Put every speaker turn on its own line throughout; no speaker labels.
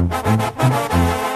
Música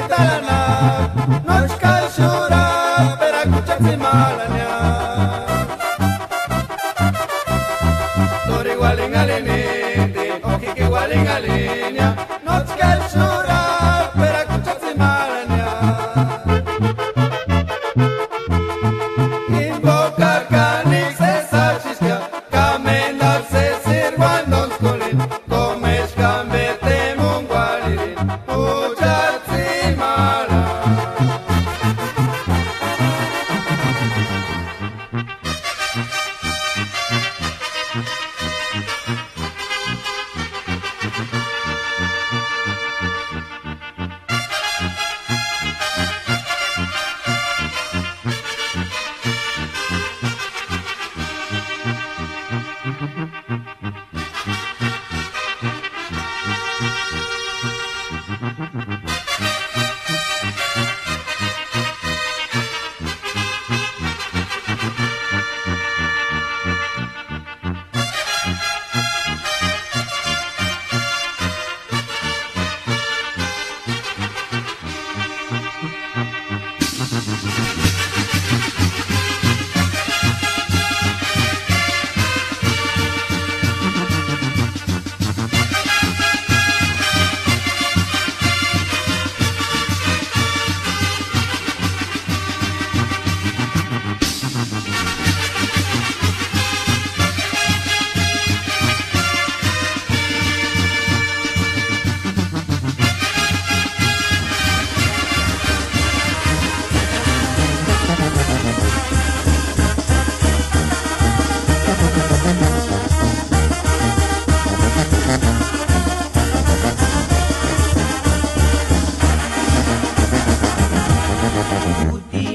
Isero kaparinesca,
would be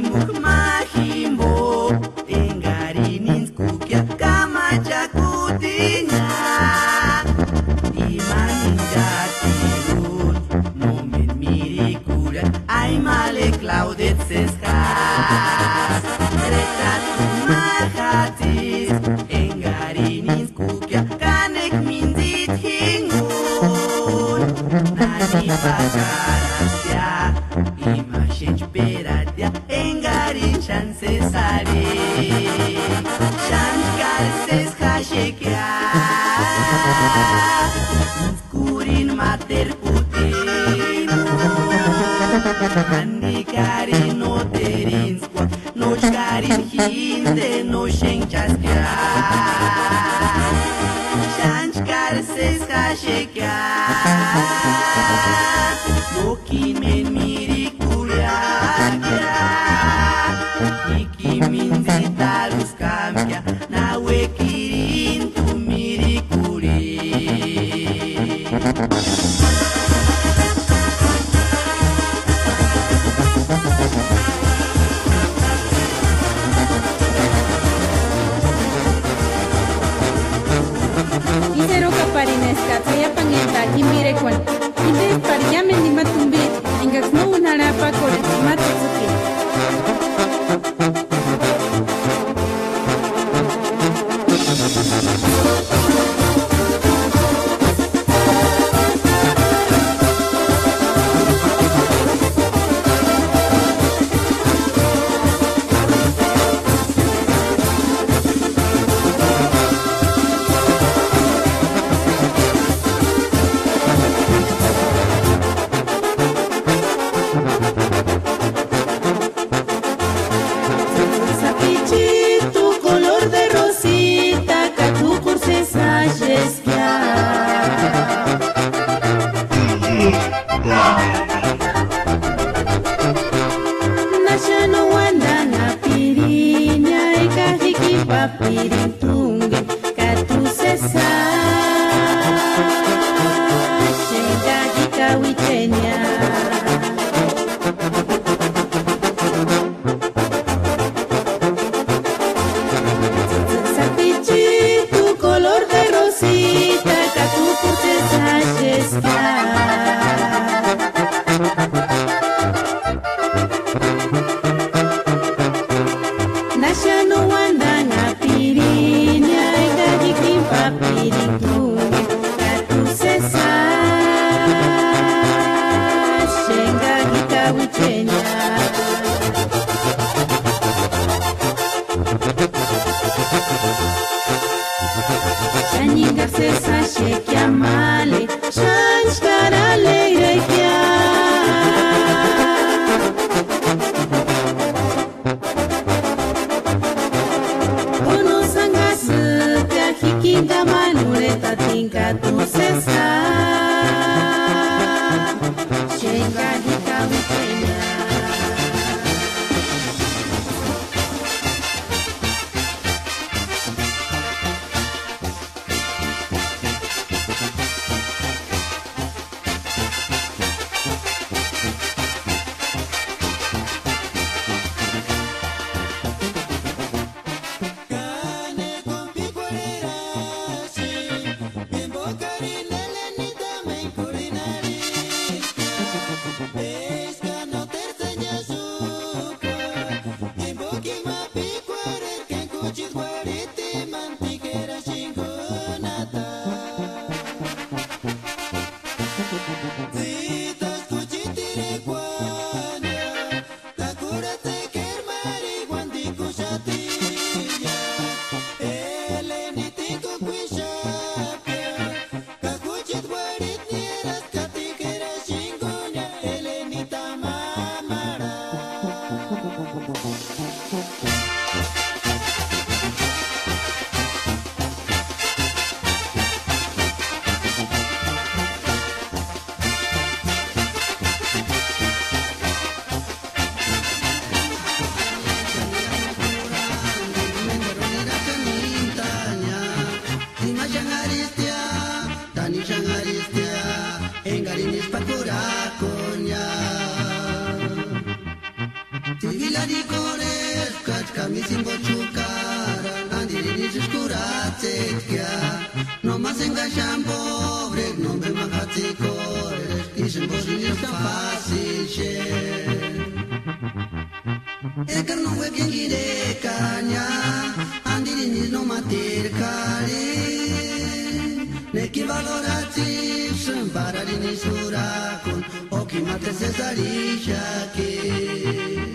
made me. buchenya shanyinga sesa shekyamale shanshikarale Idadikore, katika mizimbo chukara Nandiri zizkura zetkia
No mazenga shambo, vreg no be mahatikore Izimbo zinista fasishe Ekar no webien kanya Andiri niz no matir kare Neki valorativ, sem pararini surakon Oki mate cesarisha kere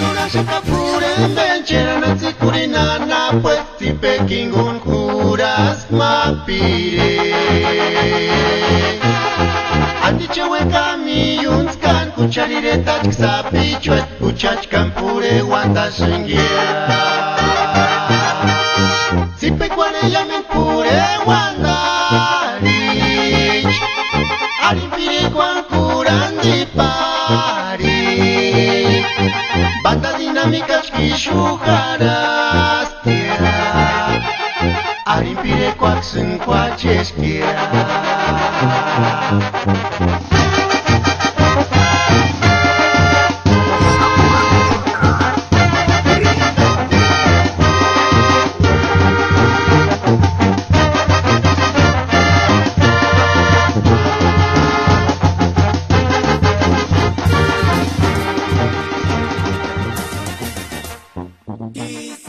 Valorcito.
Shuksinura shakapure benchera na tsikurina na pweti pekingun kuras mapire Andi chewe kami yunskan kucharire tachk sapichwet kuchach kampure wanta shingia Sipe kwane yamin pure wanda rich. Arimpiri kwan kurandi pari Banda dinámica shuharastia Arimpire kwak
Y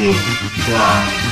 Yeah.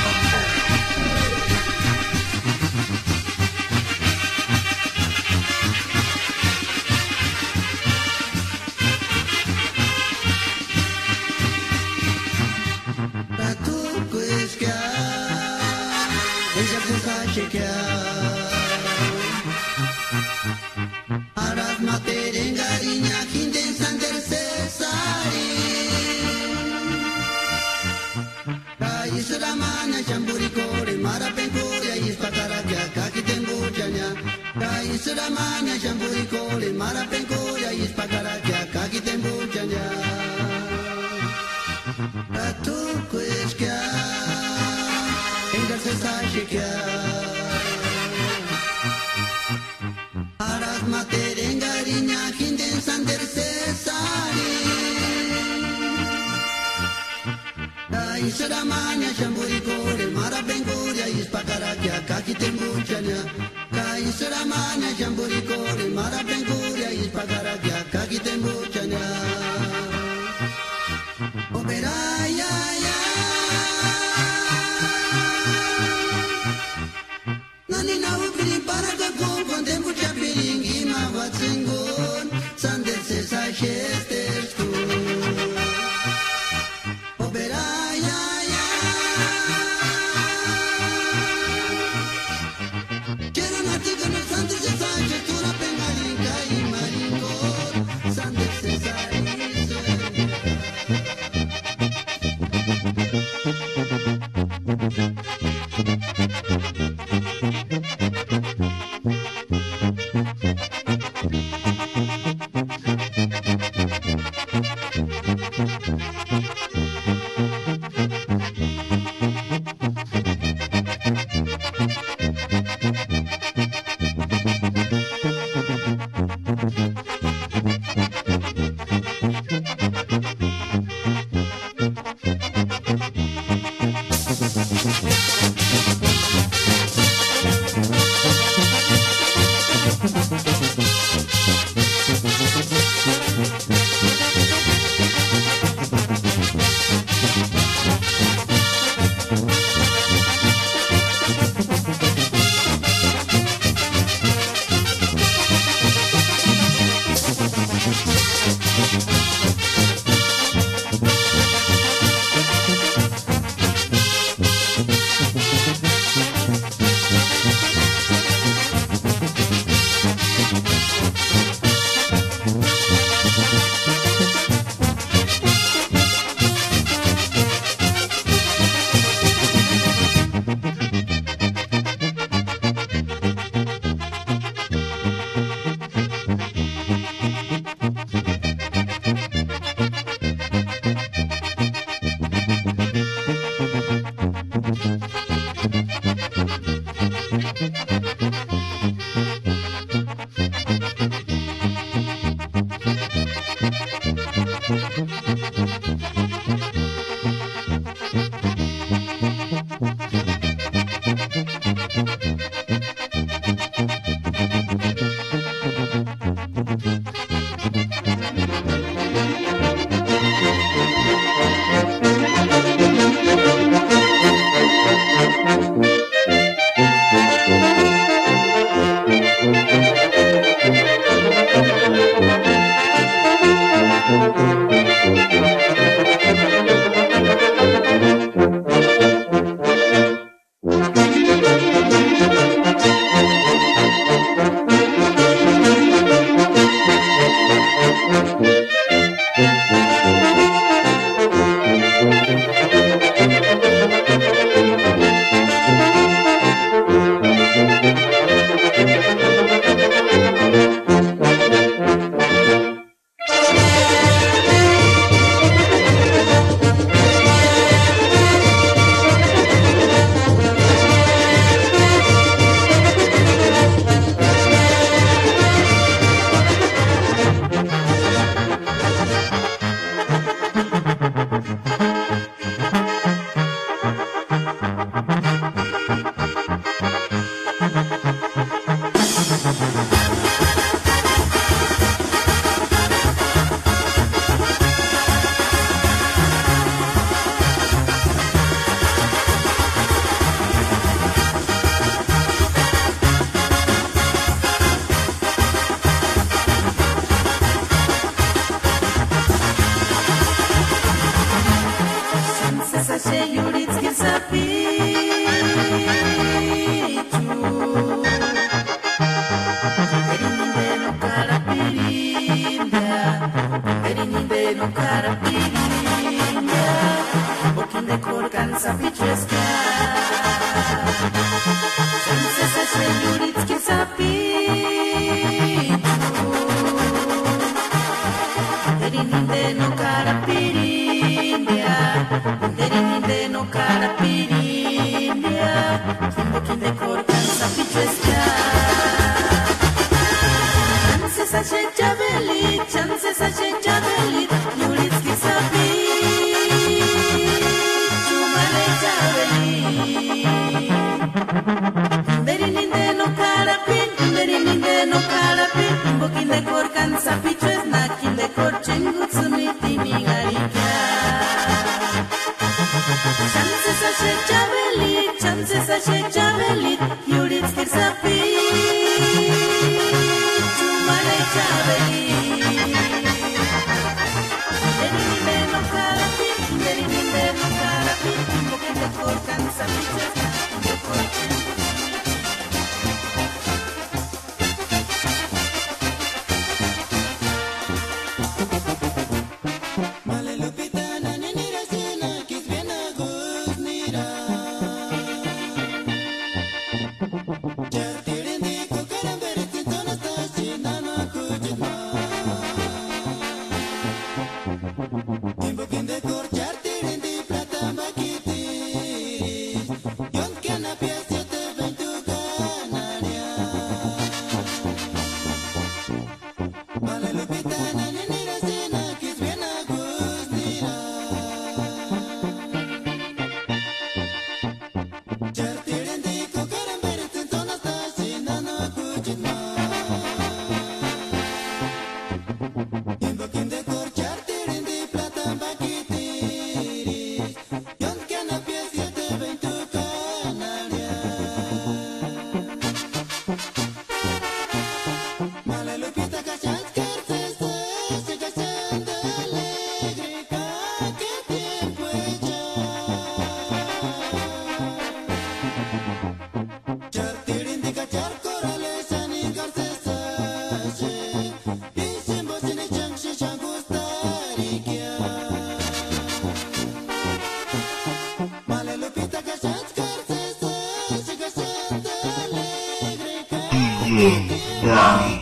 Kaiseramanya Shamburikore Marabenguria Ispakarakia Kakitembuchania Kaiseramanya Shamburikore Marabenguria Ispakarakia Kakitembuchania Operaya ya ya. Nani na upiri paraga kon kon tembucha piringi ma vatsengon Sandese sa
sheste chances a jabeli, Yuritski sabi, Chumale jabeli. Derininde no karapin, derininde no karapin, Bokinde korkan sapi chus nakinde korchengu tsumiti nigarika. Chances a jabeli, chances a jabeli, Yuritski sabi. Chumale
จิตใจ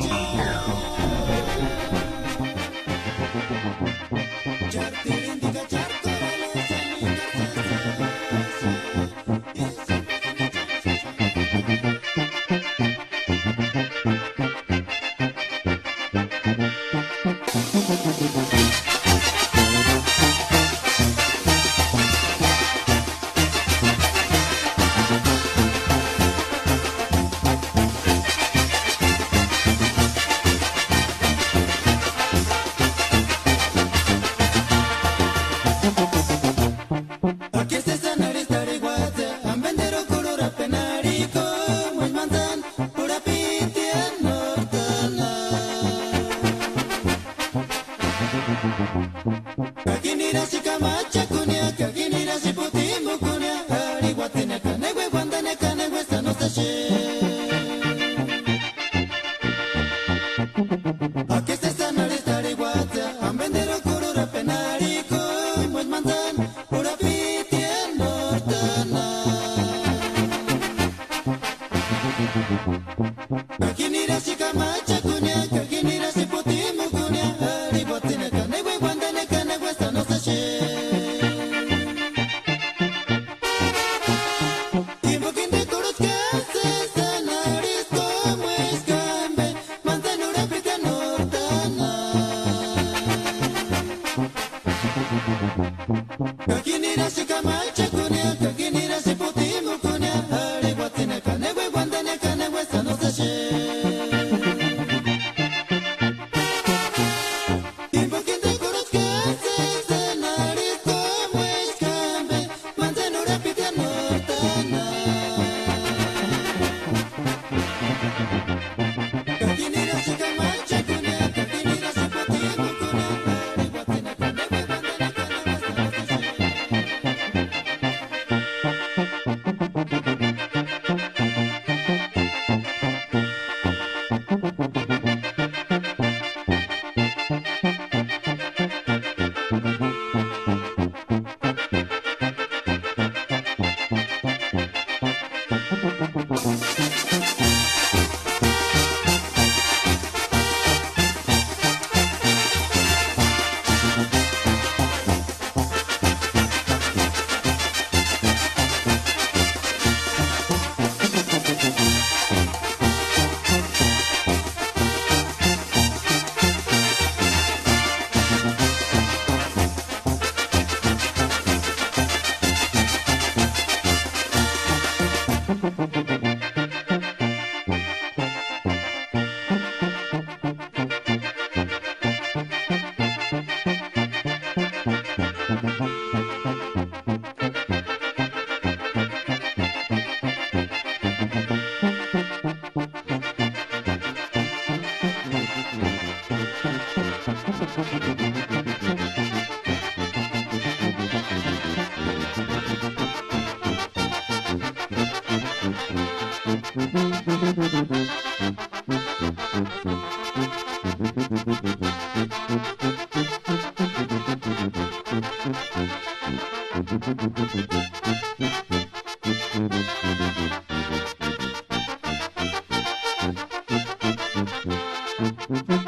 Aquí mira si camacha.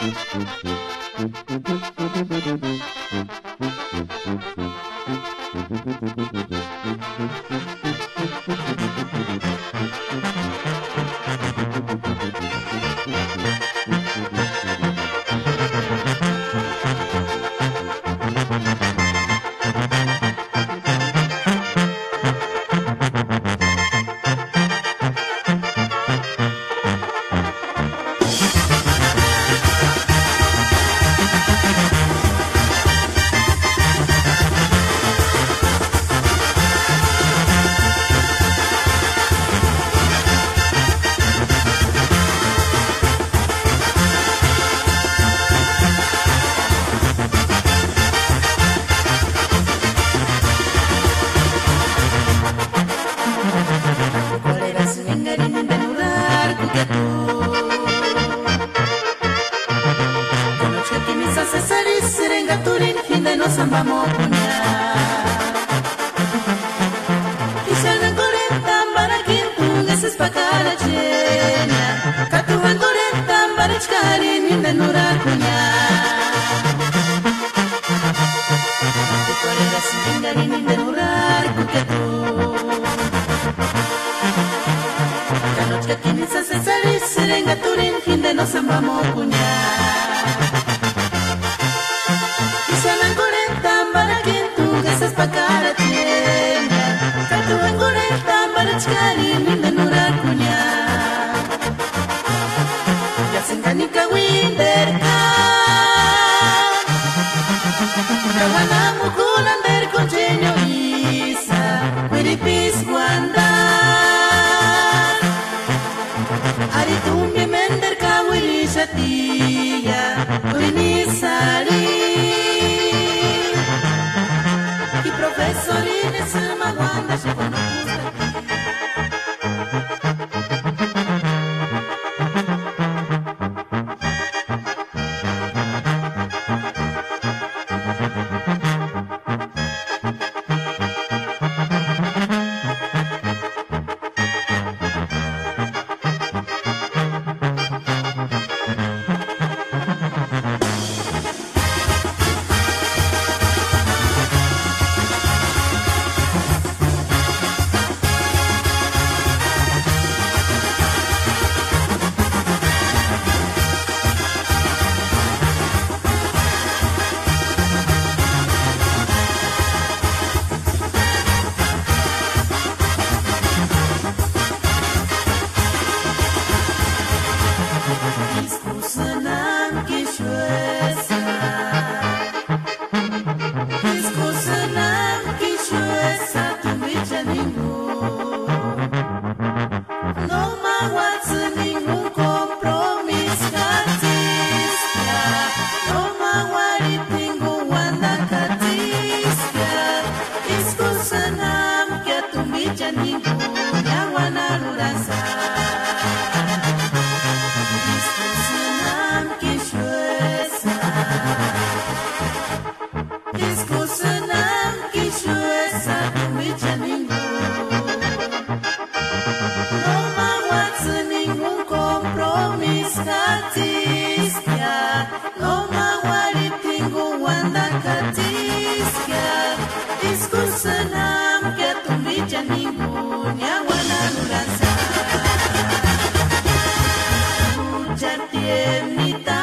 Música no samba mokunya Kishana korenta mbara kintu ngeses pakara chenya Katuhan korenta mbara chkari nindanurar kunya Kolera swingari nindanurar kuketu Kanochka kinisa sesari sirenga turin hinde no samba mokunya close enough. en mitad.